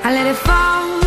I let it fall,